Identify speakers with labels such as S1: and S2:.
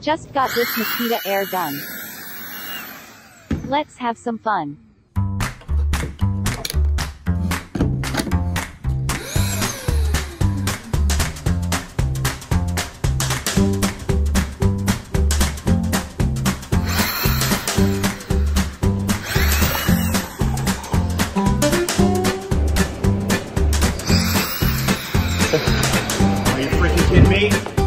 S1: Just got this Makita air gun. Let's have some fun. Are you freaking kidding me?